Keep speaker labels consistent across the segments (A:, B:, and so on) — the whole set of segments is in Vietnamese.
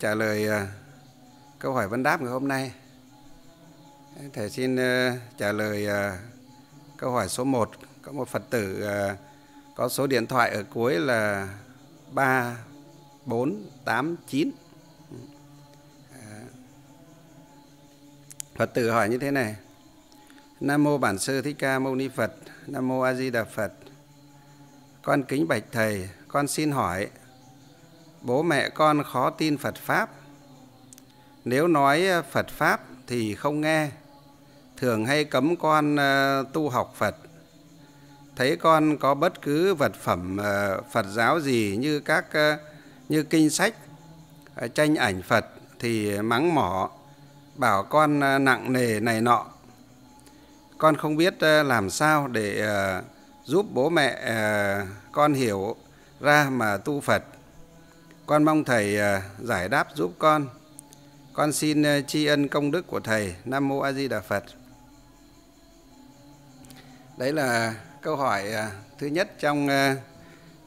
A: trả lời à, câu hỏi vấn đáp ngày hôm nay. Thầy xin ờ, trả lời à, câu hỏi số 1. Có một Phật tử à, có số điện thoại ở cuối là 3489. Phật tử hỏi như thế này. Nam mô Bản sư Thích Ca Mâu Ni Phật. Nam mô A Di Đà Phật. Con kính bạch thầy, con xin hỏi bố mẹ con khó tin Phật Pháp. Nếu nói ờ, Phật Pháp thì không nghe, thường hay cấm con ờ, tu học Phật. Thấy con có bất cứ vật phẩm ờ, Phật giáo gì như các như kinh sách, tranh ảnh Phật thì mắng mỏ, bảo con nặng nề này nọ. Con không biết làm sao để giúp bố mẹ con hiểu ra mà tu Phật con mong Thầy à, giải đáp giúp con. Con xin à, tri ân công đức của Thầy. Nam Mô A Di Đà Phật. Đấy là câu hỏi à, thứ nhất trong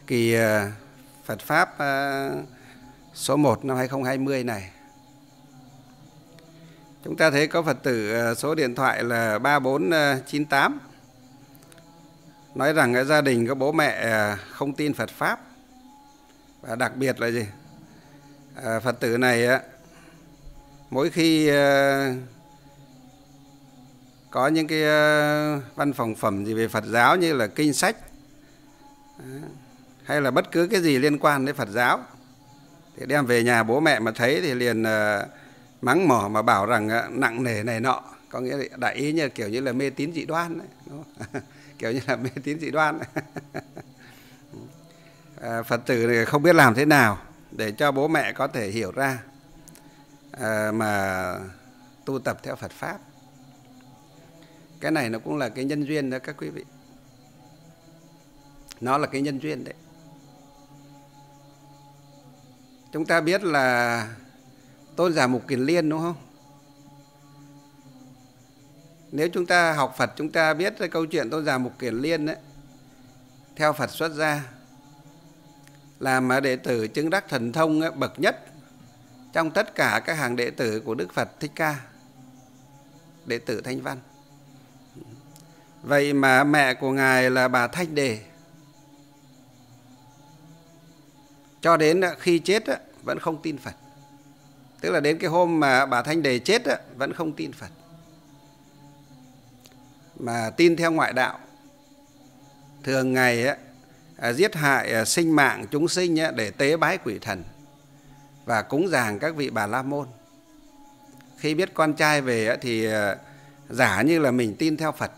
A: kỳ Phật Pháp số 1 năm 2020 này. Chúng ta thấy có Phật tử số điện thoại là 3498 nói rằng gia đình có bố mẹ không tin Phật Pháp và đặc biệt là gì? À, phật tử này á mỗi khi à, có những cái à, văn phòng phẩm gì về Phật giáo như là kinh sách hay là bất cứ cái gì liên quan đến Phật giáo thì đem về nhà bố mẹ mà thấy thì liền à, mắng mỏ mà bảo rằng à, nặng nề này nọ. Có nghĩa là đại ý như kiểu như là mê tín dị đoan đấy, kiểu như là mê tín dị đoan. À, phật tử không biết làm thế nào để cho bố mẹ có thể hiểu ra à, mà tu tập theo phật pháp. Cái này nó cũng là cái nhân duyên đó các quý vị. Nó là cái nhân duyên đấy. Chúng ta biết là tôn giả mục kiền liên đúng không? Nếu chúng ta học phật chúng ta biết cái câu chuyện tôn giả mục kiền liên đấy theo phật xuất gia làm đệ tử chứng đắc thần thông bậc nhất trong tất cả các hàng đệ tử của Đức Phật Thích Ca, đệ tử Thanh Văn. Vậy mà mẹ của Ngài là bà Thanh Đề. Cho đến khi chết vẫn không tin Phật. Tức là đến cái hôm mà bà Thanh Đề chết vẫn không tin Phật. Mà tin theo ngoại đạo. Thường ngày À, giết hại à, sinh mạng chúng sinh để tế bái quỷ thần. Và cúng dường các vị bà la môn. Khi biết con trai về thì à, giả như là mình tin theo phật.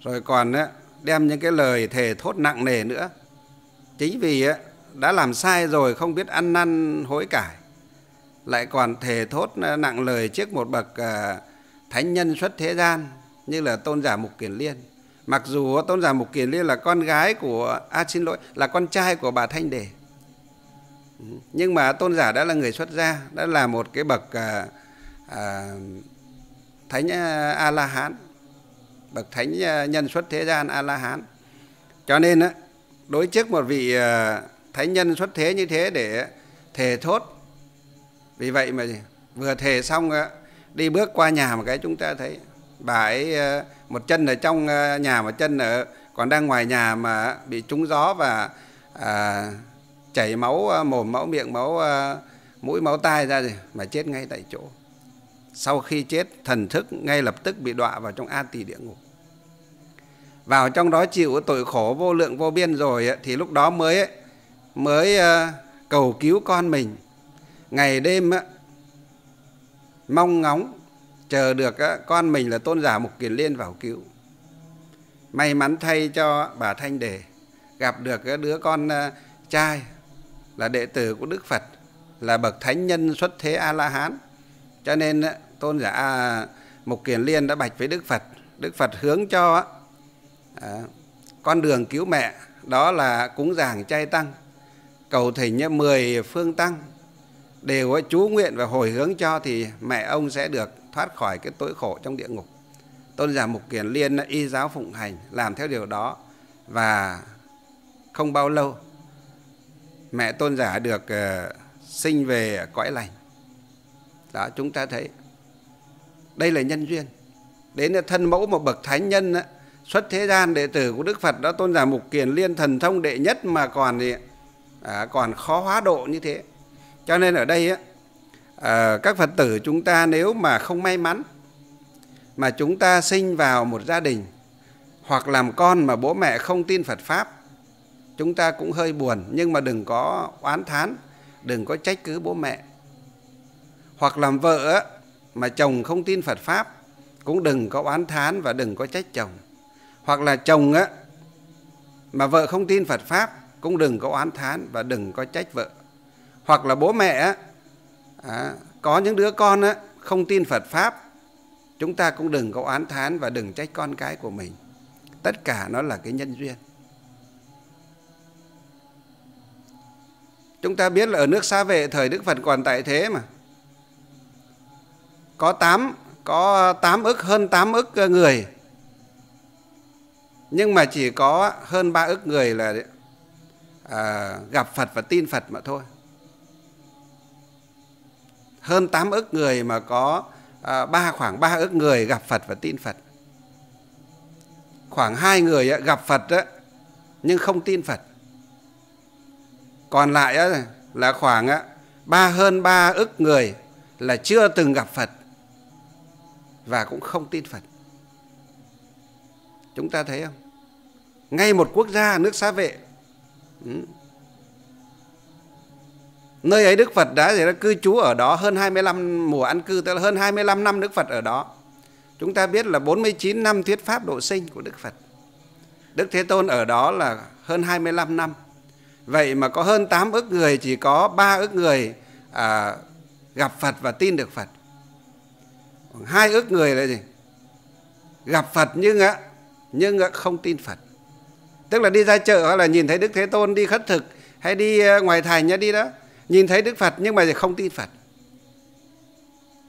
A: Rồi còn đem những cái lời thề thốt nặng nề nữa. Chính vì đã làm sai rồi, không biết ăn năn, hối cải. Lại còn thề thốt nặng lời trước một bậc thánh nhân xuất thế gian, như là tôn giả mục kiền liên mặc dù tôn giả mục kiền liên là con gái của à xin lỗi là con trai của bà thanh đề. Nhưng mà tôn giả đã là người xuất gia đã là một cái bậc à, à, thánh à, a la hán bậc thánh à, nhân xuất thế gian a la hán cho nên á đối trước một vị à, thánh nhân xuất thế như thế để thề thốt vì vậy mà vừa thề xong đi bước qua nhà một cái chúng ta thấy bà ấy ờ, một chân ở trong ờ, nhà một chân ở còn đang ngoài nhà mà bị trúng gió và à, chảy máu mồm máu miệng máu mũi máu tai ra rồi mà chết ngay tại chỗ. Sau khi chết thần thức ngay lập tức bị đọa vào trong a tỳ địa ngục. Vào trong đó chịu tội khổ vô lượng vô biên rồi thì lúc đó mới mới cầu cứu con mình. Ngày đêm mong ngóng chờ được con mình là tôn giả Mục Kiền Liên vào cứu. May mắn thay cho bà Thanh Đề gặp được cái đứa con à, trai là đệ tử của Đức Phật, là bậc thánh nhân xuất thế A-la-hán. Cho nên tôn giả à, Mục Kiền Liên đã bạch với Đức Phật. Đức Phật hướng cho à, con đường cứu mẹ đó là cúng dường chay tăng, cầu thỉnh 10 phương tăng đều chú nguyện và hồi hướng cho thì mẹ ông sẽ được thoát khỏi cái tối khổ trong địa ngục. Tôn giả mục kiền liên y giáo phụng hành làm theo điều đó và không bao lâu mẹ tôn giả được uh, sinh về cõi lành. Đó chúng ta thấy đây là nhân duyên. Đến thân mẫu một bậc thánh nhân xuất thế gian đệ tử của đức phật đó tôn giả mục kiền liên thần thông đệ nhất mà còn thì à, còn khó hóa độ như thế. Cho nên ở đây á, à, các phật tử chúng ta nếu mà không may mắn mà chúng ta sinh vào một gia đình hoặc làm con mà bố mẹ không tin phật pháp chúng ta cũng hơi buồn. Nhưng mà đừng có oán thán đừng có trách cứ bố mẹ. Hoặc làm vợ mà chồng không tin phật pháp cũng đừng có oán thán và đừng có trách chồng. Hoặc là chồng á mà vợ không tin phật pháp cũng đừng có oán thán và đừng có trách vợ. Hoặc là bố mẹ à, có những đứa con á, không tin phật pháp chúng ta cũng đừng có oán thán và đừng trách con cái của mình. Tất cả nó là cái nhân duyên. Chúng ta biết là ở nước xa vệ thời đức phật còn tại thế mà. Có tám có tám ức hơn tám ức ờ, người. Nhưng mà chỉ có hơn ba ức người là à, gặp Phật và tin Phật mà thôi hơn tám ức người mà có à, ba khoảng ba ức người gặp Phật và tin Phật. Khoảng hai người gặp Phật á, nhưng không tin Phật. Còn lại là khoảng ba hơn ba ức người là chưa từng gặp Phật và cũng không tin Phật. Chúng ta thấy không? Ngay một quốc gia nước xá vệ. Ừ, nơi ấy Đức Phật đã, đã cư trú ở đó hơn 25 mùa ăn cư tức là hơn 25 năm Đức Phật ở đó. Chúng ta biết là 49 năm thuyết pháp độ sinh của Đức Phật. Đức Thế Tôn ở đó là hơn 25 năm. Vậy mà có hơn 8 ức người chỉ có 3 ức người à, gặp Phật và tin được Phật. Hai ức người là gì? Gặp Phật nhưng á, nhưng không tin Phật. Tức là đi ra chợ là nhìn thấy Đức Thế Tôn đi khất thực hay đi ờ, ngoài thành nhá đi đó nhìn thấy Đức Phật nhưng mà không tin Phật.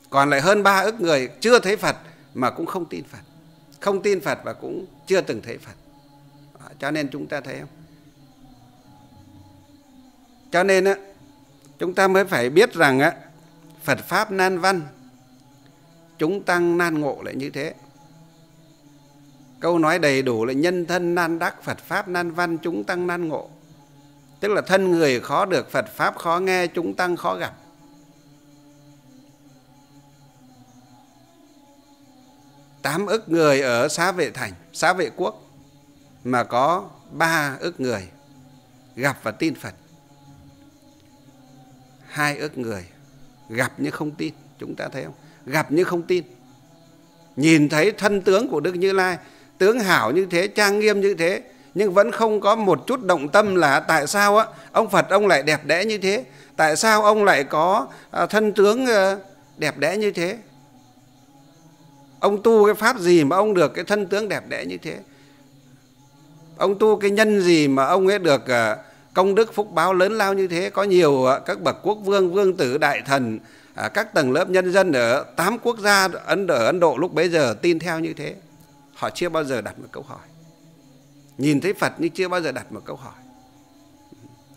A: Còn lại hơn ba ức người chưa thấy Phật mà cũng không tin Phật. Không tin Phật và cũng chưa từng thấy Phật. Cho nên chúng ta thấy không? Cho nên á, chúng ta mới phải biết rằng á, Phật pháp nan văn, chúng tăng nan ngộ lại như thế. Câu nói đầy đủ là nhân thân nan đắc phật pháp nan văn, chúng tăng nan ngộ tức là thân người khó được, phật pháp khó nghe, chúng tăng khó gặp. Tám ức người ở xá vệ thành, xá vệ quốc, mà có ba ức người gặp và tin phật. Hai ức người gặp nhưng không tin, chúng ta thấy không? Gặp nhưng không tin. Nhìn thấy thân tướng của đức như lai, tướng hảo như thế, trang nghiêm như thế nhưng vẫn không có một chút động tâm là tại sao á? Ông phật, ông lại đẹp đẽ như thế. Tại sao ông lại có à, thân tướng ờ, đẹp đẽ như thế? Ông tu cái pháp gì mà ông được cái thân tướng đẹp đẽ như thế? Ông tu cái nhân gì mà ông ấy được ờ, công đức phúc báo lớn lao như thế? Có nhiều ờ, các bậc quốc vương vương tử, đại thần à, các tầng lớp nhân dân ở tám quốc gia, ấn ở ấn độ lúc bấy giờ tin theo như thế? Họ chưa bao giờ đặt một câu hỏi nhìn thấy phật nhưng chưa bao giờ đặt một câu hỏi.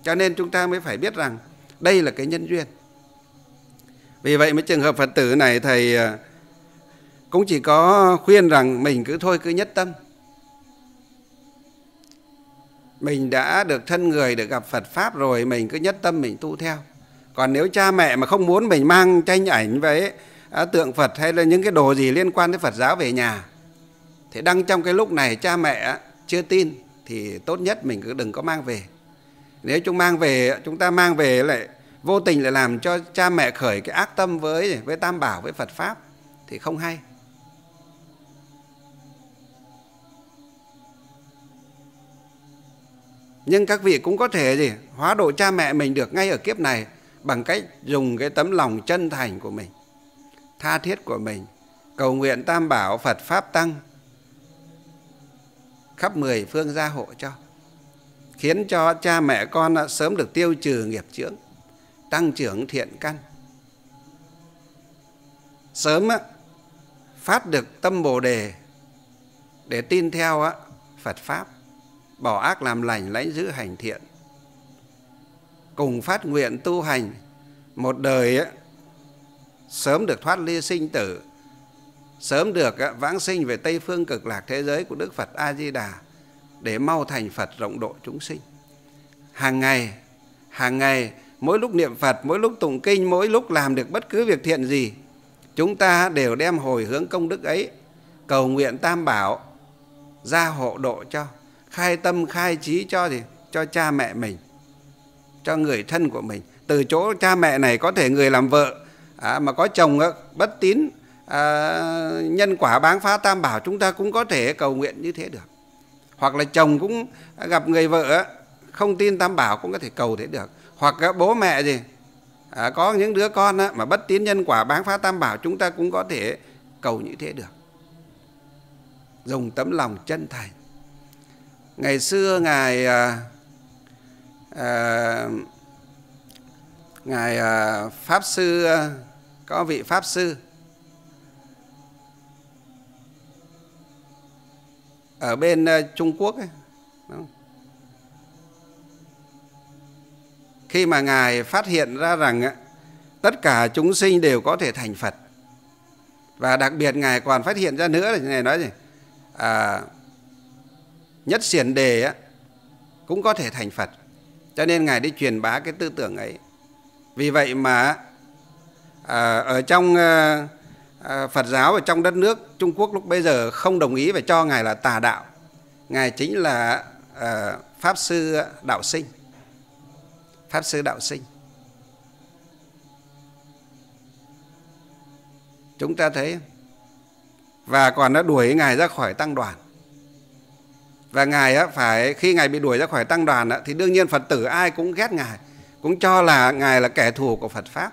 A: Cho nên chúng ta mới phải biết rằng đây là cái nhân duyên. Vì vậy mấy trường hợp phật tử này, thầy à, cũng chỉ có khuyên rằng mình cứ thôi, cứ nhất tâm. Mình đã được thân người, được gặp phật pháp rồi, mình cứ nhất tâm mình tu theo. Còn nếu cha mẹ mà không muốn mình mang tranh ảnh với à, tượng phật hay là những cái đồ gì liên quan tới phật giáo về nhà, thì đăng trong cái lúc này cha mẹ chưa tin thì tốt nhất mình cứ đừng có mang về. Nếu chúng mang về, chúng ta mang về lại vô tình lại làm cho cha mẹ khởi cái ác tâm với với tam bảo, với phật pháp thì không hay. Nhưng các vị cũng có thể gì, hóa độ cha mẹ mình được ngay ở kiếp này bằng cách dùng cái tấm lòng chân thành của mình, tha thiết của mình, cầu nguyện tam bảo phật pháp tăng khắp mười phương gia hộ cho, khiến cho cha mẹ con sớm được tiêu trừ nghiệp chướng, tăng trưởng thiện căn. Sớm phát được tâm bồ đề để tin theo Phật Pháp, bỏ ác làm lành lãnh giữ hành thiện. Cùng phát nguyện tu hành, một đời sớm được thoát ly sinh tử sớm được vãng sinh về tây phương cực lạc thế giới của đức phật a di đà để mau thành phật rộng độ chúng sinh. Hàng ngày hàng ngày mỗi lúc niệm phật mỗi lúc tụng kinh mỗi lúc làm được bất cứ việc thiện gì chúng ta đều đem hồi hướng công đức ấy cầu nguyện tam bảo gia hộ độ cho khai tâm khai trí cho gì cho cha mẹ mình cho người thân của mình. Từ chỗ cha mẹ này có thể người làm vợ à, mà có chồng bất tín à, nhân quả bán phá tam bảo chúng ta cũng có thể cầu nguyện như thế được. Hoặc là chồng cũng gặp người vợ không tin tam bảo cũng có thể cầu thế được. Hoặc bố mẹ gì à, có những đứa con á, mà bất tín nhân quả bán phá tam bảo chúng ta cũng có thể cầu như thế được. Dùng tấm lòng chân thành. Ngày xưa ngài à, à, ngài à, pháp sư à, có vị pháp sư ở bên ờ, Trung Quốc ấy, khi mà ngài phát hiện ra rằng ờ, tất cả chúng sinh đều có thể thành Phật và đặc biệt ngài còn phát hiện ra nữa là ngài nói gì? À, nhất xiển đề á, cũng có thể thành Phật. Cho nên ngài đi truyền bá cái tư tưởng ấy. Vì vậy mà à, ở trong à, À, phật giáo ở trong đất nước Trung Quốc lúc bây giờ không đồng ý và cho ngài là tà đạo. Ngài chính là à, pháp sư đạo sinh. Pháp sư đạo sinh. Chúng ta thấy, và còn đã đuổi ngài ra khỏi tăng đoàn. Và ngài phải, khi ngài bị đuổi ra khỏi tăng đoàn thì đương nhiên phật tử ai cũng ghét ngài, cũng cho là ngài là kẻ thù của phật pháp,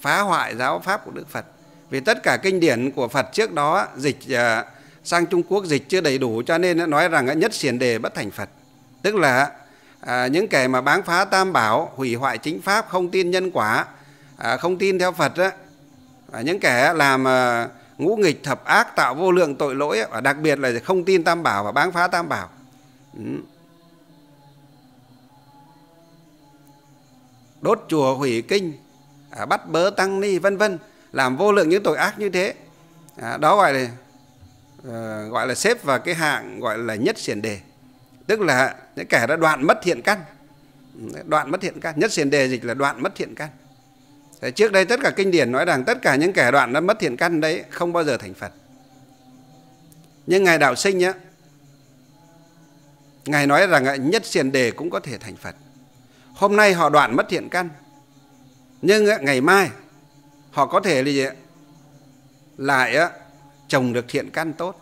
A: phá hoại giáo pháp của đức phật vì tất cả kinh điển của phật trước đó dịch à, sang trung quốc dịch chưa đầy đủ cho nên nói rằng nhất xiển đề bất thành phật. Tức là à, những kẻ mà báng phá tam bảo hủy hoại chính pháp không tin nhân quả à, không tin theo phật á, à, những kẻ làm à, ngũ nghịch thập ác tạo vô lượng tội lỗi và đặc biệt là không tin tam bảo và báng phá tam bảo. Ừ. đốt chùa hủy kinh à, bắt bớ tăng ni vân vân làm vô lượng những tội ác như thế. À, đó gọi là uh, gọi là xếp vào cái hạng gọi là nhất xiển đề. Tức là những kẻ đã đoạn mất thiện căn. Đoạn mất thiện căn. Nhất xiển đề dịch là đoạn mất thiện căn. Trước đây tất cả kinh điển nói rằng tất cả những kẻ đoạn đã mất thiện căn đấy không bao giờ thành Phật. Nhưng ngài đạo sinh nhá ngài nói rằng nhất xiển đề cũng có thể thành Phật. Hôm nay họ đoạn mất thiện căn nhưng ngày mai họ có thể là gì? lại trồng được thiện căn tốt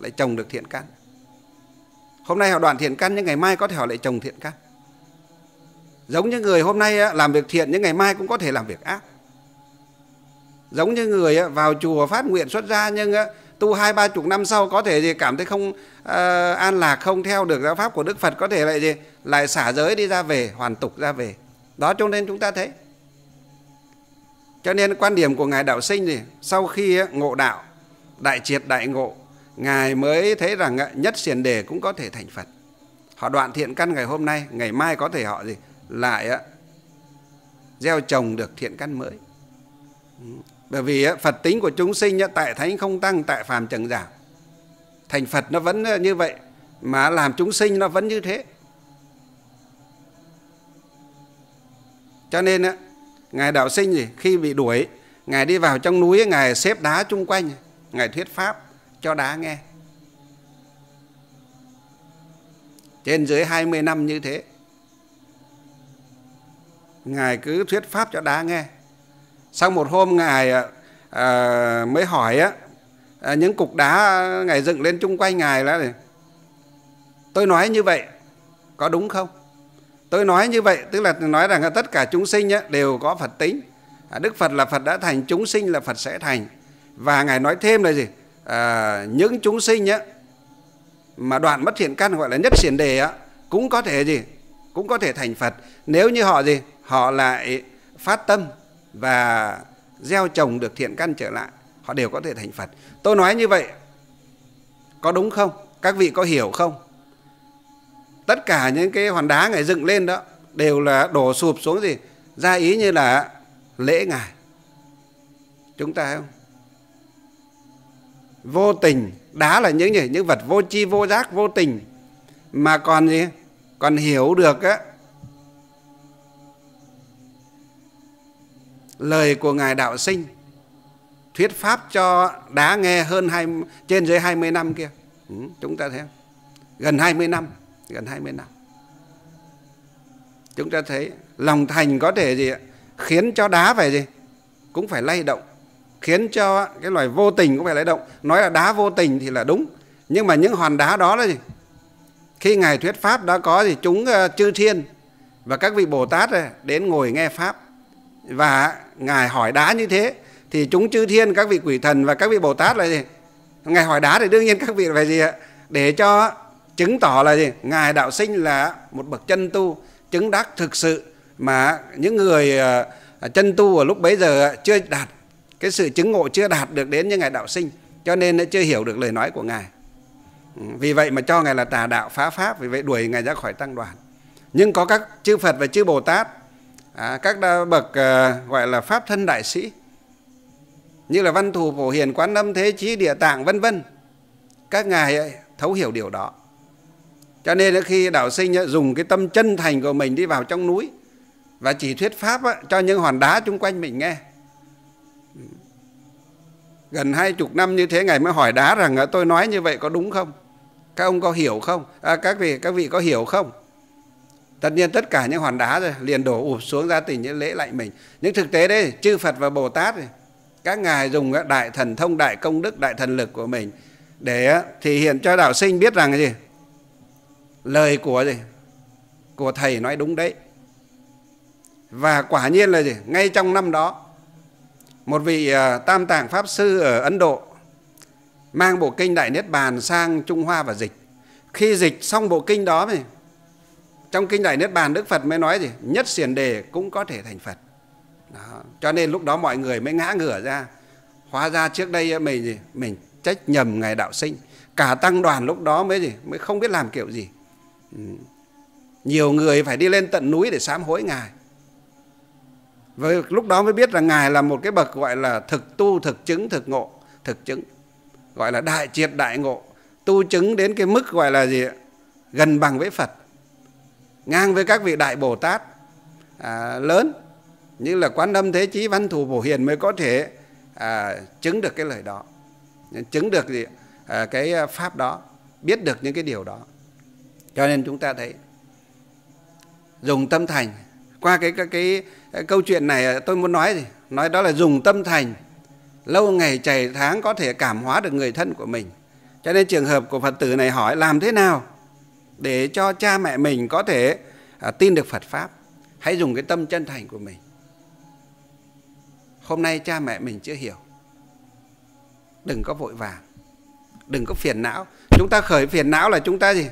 A: lại trồng được thiện căn. Hôm nay họ đoạn thiện căn nhưng ngày mai có thể họ lại trồng thiện căn. Giống như người hôm nay làm việc thiện nhưng ngày mai cũng có thể làm việc ác. Giống như người vào chùa phát nguyện xuất gia nhưng tu hai ba chục năm sau có thể gì cảm thấy không uh, an lạc không theo được giáo pháp của đức phật có thể lại gì? Lại xả giới đi ra về hoàn tục ra về. Đó cho nên chúng ta thấy cho nên quan điểm của ngài đạo sinh gì sau khi ngộ đạo, đại triệt đại ngộ, ngài mới thấy rằng nhất xiền đề cũng có thể thành phật. Họ đoạn thiện căn ngày hôm nay, ngày mai có thể họ gì? Lại gieo trồng được thiện căn mới. Bởi vì phật tính của chúng sinh tại thánh không tăng, tại phàm trần giảm thành phật nó vẫn như vậy, mà làm chúng sinh nó vẫn như thế. Cho nên ngài đạo sinh gì khi bị đuổi ngài đi vào trong núi ngài xếp đá chung quanh ngài thuyết pháp cho đá nghe. Trên dưới 20 năm như thế ngài cứ thuyết pháp cho đá nghe. Sau một hôm ngài à, à, mới hỏi á à, những cục đá ngài dựng lên chung quanh ngài là tôi nói như vậy có đúng không? Tôi nói như vậy tức là nói rằng tất cả chúng sinh đều có phật tính. À, Đức phật là phật đã thành chúng sinh là phật sẽ thành. Và ngài nói thêm là gì? À, những chúng sinh á, mà đoạn mất thiện căn gọi là nhất xiển đề á, cũng có thể gì? Cũng có thể thành phật. Nếu như họ gì? Họ lại phát tâm và gieo trồng được thiện căn trở lại họ đều có thể thành phật. Tôi nói như vậy có đúng không? Các vị có hiểu không? Tất cả những cái hòn đá ngài dựng lên đó đều là đổ sụp xuống gì? Ra ý như là lễ ngài. Chúng ta không? Vô tình đá là những gì? Những vật vô chi vô giác vô tình. Mà còn gì? Còn hiểu được á lời của ngài đạo sinh thuyết pháp cho đá nghe hơn hai, trên dưới 20 năm kia. Ừ, chúng ta thấy không? gần 20 năm gần 20 năm. Chúng ta thấy lòng thành có thể gì khiến cho đá phải gì? Cũng phải lay động. Khiến cho cái loài vô tình cũng phải lay động. Nói là đá vô tình thì là đúng. Nhưng mà những hòn đá đó là gì? Khi ngài thuyết pháp đã có gì? Chúng uh, chư thiên và các vị bồ tát ờ, đến ngồi nghe pháp. Và ngài hỏi đá như thế thì chúng chư thiên các vị quỷ thần và các vị bồ tát là gì? Ngài hỏi đá thì đương nhiên các vị phải gì ạ? Để cho chứng tỏ là gì? Ngài đạo sinh là một bậc chân tu chứng đắc thực sự mà những người ờ, ờ, chân tu ở lúc bấy giờ ờ, chưa đạt cái sự chứng ngộ chưa đạt được đến như ngài đạo sinh cho nên nó chưa hiểu được lời nói của ngài. Ừ, vì vậy mà cho ngài là tà đạo phá pháp vì vậy đuổi ngài ra khỏi tăng đoàn. Nhưng có các chư phật và chư bồ tát à, các bậc gọi là pháp thân đại sĩ như là văn thù phổ hiền quán âm thế chí địa tạng vân vân các ngài ấy, thấu hiểu điều đó cho nên khi đạo sinh dùng cái tâm chân thành của mình đi vào trong núi và chỉ thuyết pháp cho những hòn đá chung quanh mình nghe. Gần hai chục năm như thế ngài mới hỏi đá rằng ờ, tôi nói như vậy có đúng không? Các ông có hiểu không? À, các vị các vị có hiểu không? Tất nhiên tất cả những hòn đá rồi liền đổ ụp xuống ra tình những lễ lại mình. Những thực tế đấy chư phật và bồ tát các ngài dùng đại thần thông đại công đức đại thần lực của mình để thể hiện cho đạo sinh biết rằng gì? Lời của gì? Của thầy nói đúng đấy. Và quả nhiên là gì? Ngay trong năm đó, một vị à, tam tạng pháp sư ở ấn độ mang bộ kinh đại niết bàn sang trung hoa và dịch. Khi dịch xong bộ kinh đó thì trong kinh đại niết bàn đức phật mới nói gì? Nhất xiển đề cũng có thể thành phật. Đó. cho nên lúc đó mọi người mới ngã ngửa ra. Hóa ra trước đây à, mình gì? Mình trách nhầm ngài đạo sinh. Cả tăng đoàn lúc đó mới gì? Mới không biết làm kiểu gì. Ừ. nhiều người phải đi lên tận núi để sám hối ngài. Với lúc đó mới biết rằng ngài là một cái bậc gọi là thực tu thực chứng thực ngộ thực chứng. Gọi là đại triệt đại ngộ. Tu chứng đến cái mức gọi là gì gần bằng với phật. Ngang với các vị đại bồ tát. À, lớn. Như là quán âm thế chí văn thù bổ hiền mới có thể à, chứng được cái lời đó. Chứng được gì à, cái à, pháp đó. Biết được những cái điều đó cho nên chúng ta thấy dùng tâm thành. Qua cái cái, cái, cái câu chuyện này tôi muốn nói gì? Nói đó là dùng tâm thành. Lâu ngày chảy tháng có thể cảm hóa được người thân của mình. Cho nên trường hợp của phật tử này hỏi làm thế nào để cho cha mẹ mình có thể à, tin được phật pháp? Hãy dùng cái tâm chân thành của mình. Hôm nay cha mẹ mình chưa hiểu. Đừng có vội vàng. Đừng có phiền não. Chúng ta khởi phiền não là chúng ta gì?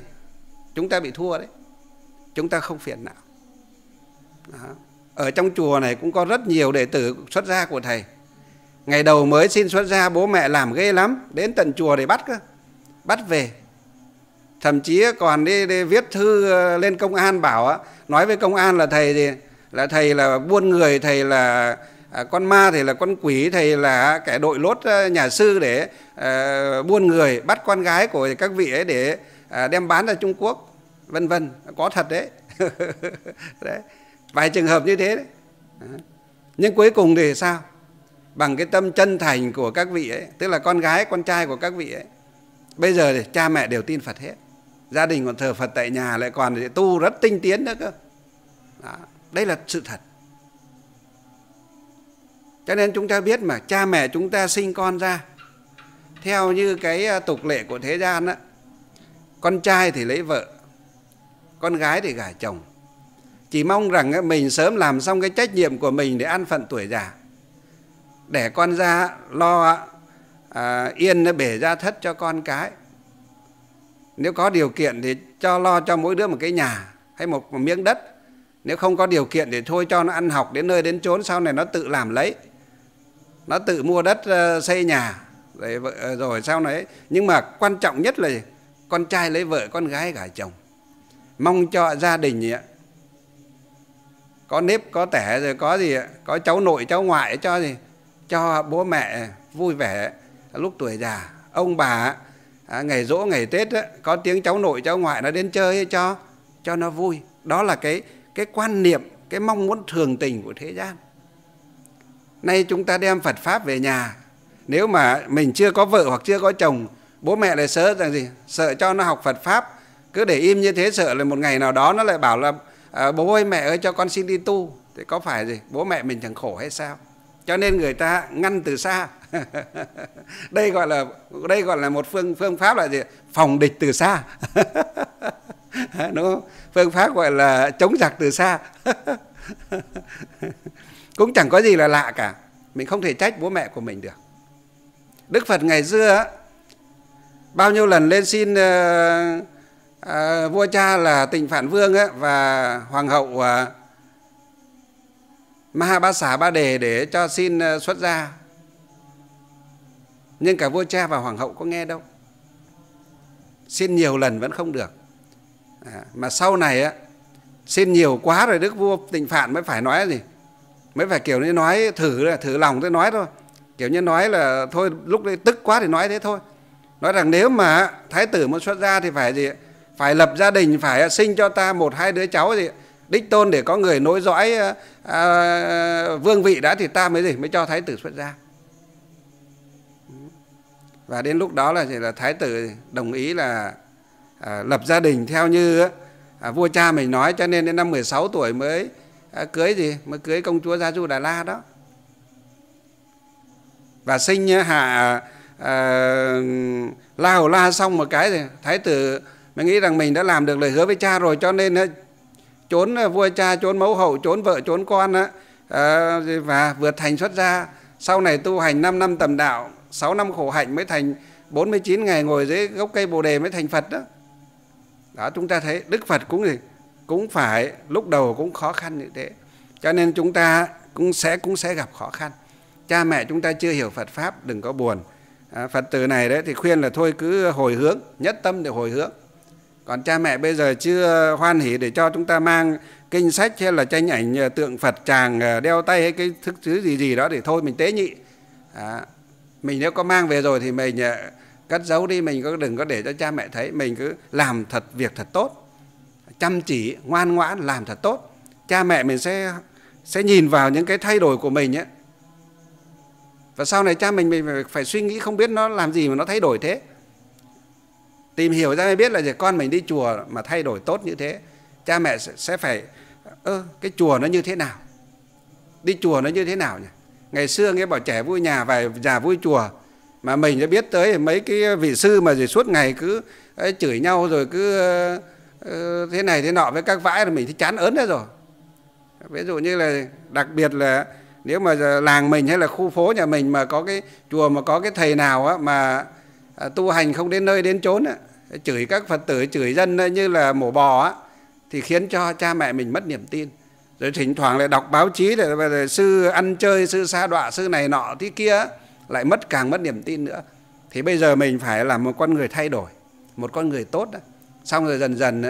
A: Chúng ta bị thua đấy. Chúng ta không phiền não. Đó. ở trong chùa này cũng có rất nhiều đệ tử xuất gia của thầy. Ngày đầu mới xin xuất gia bố mẹ làm ghê lắm đến tận chùa để bắt cơ bắt về. Thậm chí còn đi, đi viết thư ờ, lên công an bảo nói với công an là thầy thì là thầy là buôn người thầy là à, con ma thầy là con quỷ thầy là kẻ đội lốt ờ, nhà sư để à, buôn người bắt con gái của các vị ấy để À, đem bán ra Trung Quốc, vân vân, có thật đấy. đấy, vài trường hợp như thế đấy. Nhưng cuối cùng thì sao? Bằng cái tâm chân thành của các vị ấy, tức là con gái, con trai của các vị ấy. Bây giờ thì cha mẹ đều tin phật hết. Gia đình còn thờ phật tại nhà lại còn tu rất tinh tiến nữa cơ. Đó. đây là sự thật. Cho nên chúng ta biết mà, cha mẹ chúng ta sinh con ra, theo như cái à, tục lệ của thế gian á con trai thì lấy vợ con gái thì gả chồng. Chỉ mong rằng mình sớm làm xong cái trách nhiệm của mình để an phận tuổi già. Để con ra lo à, yên bể ra thất cho con cái. Nếu có điều kiện thì cho lo cho mỗi đứa một cái nhà hay một, một miếng đất. Nếu không có điều kiện thì thôi cho nó ăn học đến nơi đến chốn sau này nó tự làm lấy. Nó tự mua đất uh, xây nhà rồi, ờ, rồi sau này nhưng mà quan trọng nhất là con trai lấy vợ con gái gả chồng. Mong cho gia đình ạ. Có nếp có tẻ rồi có gì có cháu nội cháu ngoại cho gì? Cho bố mẹ vui vẻ. Lúc tuổi già ông bà à, ngày rỗ ngày tết á, có tiếng cháu nội cháu ngoại nó đến chơi cho cho nó vui. Đó là cái cái quan niệm cái mong muốn thường tình của thế gian. Nay chúng ta đem phật pháp về nhà. Nếu mà mình chưa có vợ hoặc chưa có chồng bố mẹ lại sợ rằng gì? Sợ cho nó học phật pháp. Cứ để im như thế sợ là một ngày nào đó nó lại bảo là à, bố ơi mẹ ơi cho con xin đi tu. Thì có phải gì? Bố mẹ mình chẳng khổ hay sao? Cho nên người ta ngăn từ xa. Đây gọi là đây gọi là một phương phương pháp là gì? Phòng địch từ xa. Đúng không? Phương pháp gọi là chống giặc từ xa. Cũng chẳng có gì là lạ cả. Mình không thể trách bố mẹ của mình được. Đức phật ngày xưa bao nhiêu lần lên xin uh, uh, vua cha là tịnh phạn vương ấy và hoàng hậu ờ, uh, Maha Ba Xả Ba Đề để cho xin uh, xuất gia. Nhưng cả vua cha và hoàng hậu có nghe đâu. Xin nhiều lần vẫn không được. À, mà sau này á xin nhiều quá rồi đức vua tịnh phạn mới phải nói gì? Mới phải kiểu như nói thử thử lòng tôi nói thôi. Kiểu như nói là thôi lúc đấy tức quá thì nói thế thôi nói rằng nếu mà thái tử muốn xuất gia thì phải gì? Phải lập gia đình phải à, sinh cho ta một hai đứa cháu gì? Đích tôn để có người nối dõi à, à, vương vị đã thì ta mới gì? Mới cho thái tử xuất gia. Và đến lúc đó là gì? Là thái tử đồng ý là à, lập gia đình theo như à, vua cha mình nói cho nên đến năm 16 tuổi mới à, cưới gì? Mới cưới công chúa Gia Du Đà La đó. Và sinh à, hạ à, La Hầu La xong một cái thì thái tử mới nghĩ rằng mình đã làm được lời hứa với cha rồi cho nên ờ, trốn ờ, vua cha trốn mẫu hậu trốn vợ trốn con á. À, và vượt thành xuất gia. Sau này tu hành 5 năm tầm đạo 6 năm khổ hạnh mới thành 49 ngày ngồi dưới gốc cây bồ đề mới thành Phật đó. Đó chúng ta thấy Đức Phật cũng gì? Cũng phải lúc đầu cũng khó khăn như thế. Cho nên chúng ta cũng sẽ cũng sẽ gặp khó khăn. Cha mẹ chúng ta chưa hiểu Phật pháp đừng có buồn à, Phật tử này đấy thì khuyên là thôi cứ hồi hướng nhất tâm để hồi hướng. Còn cha mẹ bây giờ chưa hoan hỉ để cho chúng ta mang kinh sách hay là tranh ảnh à, tượng Phật tràng à, đeo tay hay cái thức thứ gì gì đó để thôi mình tế nhị. À, mình nếu có mang về rồi thì mình à, cất giấu đi mình có đừng có để cho cha mẹ thấy mình cứ làm thật việc thật tốt. Chăm chỉ ngoan ngoãn làm thật tốt. Cha mẹ mình sẽ sẽ nhìn vào những cái thay đổi của mình ấy và sau này cha mình mình phải, phải suy nghĩ không biết nó làm gì mà nó thay đổi thế. Tìm hiểu ra mới biết là con mình đi chùa mà thay đổi tốt như thế cha mẹ sẽ phải ơ cái chùa nó như thế nào? Đi chùa nó như thế nào nhỉ? Ngày xưa nghe bảo trẻ vui nhà và già vui chùa mà mình đã biết tới mấy cái vị sư mà rồi suốt ngày cứ ấy, chửi nhau rồi cứ uh, thế này thế nọ với các vãi là mình thì chán ớn ra rồi. Ví dụ như là đặc biệt là nếu mà làng mình hay là khu phố nhà mình mà có cái chùa mà có cái thầy nào á, mà à, tu hành không đến nơi đến chốn á, chửi các phật tử chửi dân như là mổ bò á, thì khiến cho cha mẹ mình mất niềm tin. Rồi thỉnh thoảng lại đọc báo chí để, để sư ăn chơi sư sa đọa sư này nọ thế kia lại mất càng mất niềm tin nữa. Thì bây giờ mình phải làm một con người thay đổi một con người tốt đó. xong rồi dần dần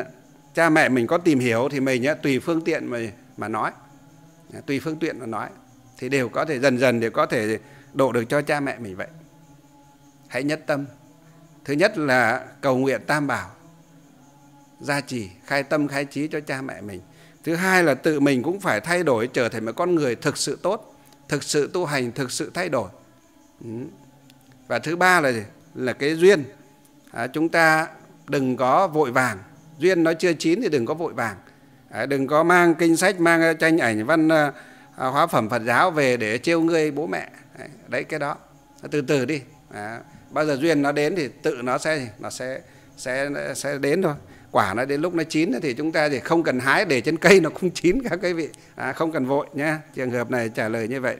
A: cha mẹ mình có tìm hiểu thì mình tùy phương tiện mà mà nói. Tùy phương tiện mà nói thì đều có thể dần dần đều có thể độ được cho cha mẹ mình vậy. Hãy nhất tâm. Thứ nhất là cầu nguyện tam bảo. Gia trì khai tâm khai trí cho cha mẹ mình. Thứ hai là tự mình cũng phải thay đổi trở thành một con người thực sự tốt thực sự tu hành thực sự thay đổi. Ừ. Và thứ ba là gì? là cái duyên. À, chúng ta đừng có vội vàng. Duyên nó chưa chín thì đừng có vội vàng. À, đừng có mang kinh sách mang tranh ảnh văn à, À, hóa phẩm Phật giáo về để trêu ngươi bố mẹ. Đấy cái đó. Từ từ đi. À, bao giờ duyên nó đến thì tự nó sẽ nó sẽ sẽ sẽ đến thôi. Quả nó đến lúc nó chín thì chúng ta thì không cần hái để trên cây nó cũng chín các quý vị. À, không cần vội nhé trường hợp này trả lời như vậy.